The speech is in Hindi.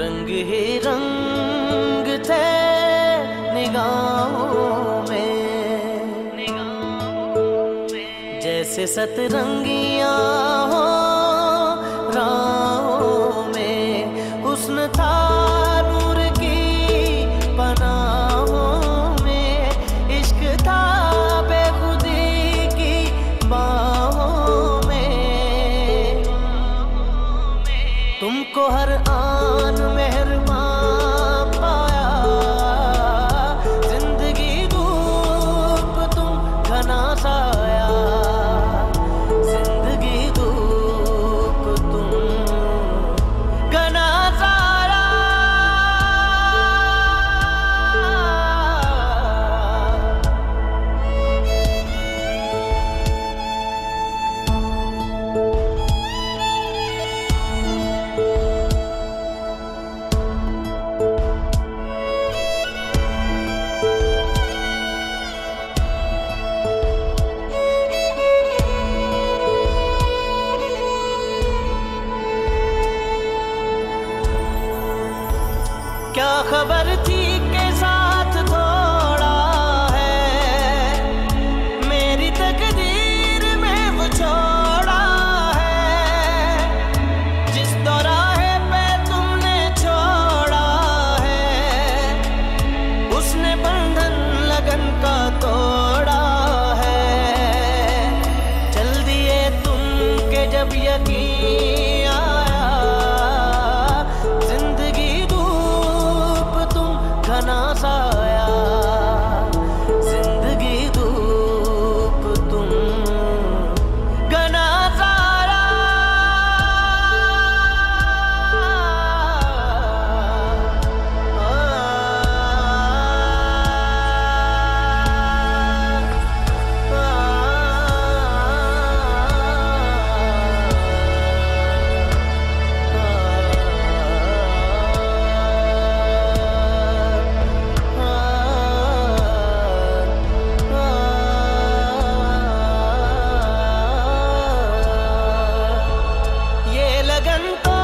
रंग ही रंग थे निगाहों में। जैसे सतरंगिया हो में में। इश्क था की में। तुमको हर आन haberdar canto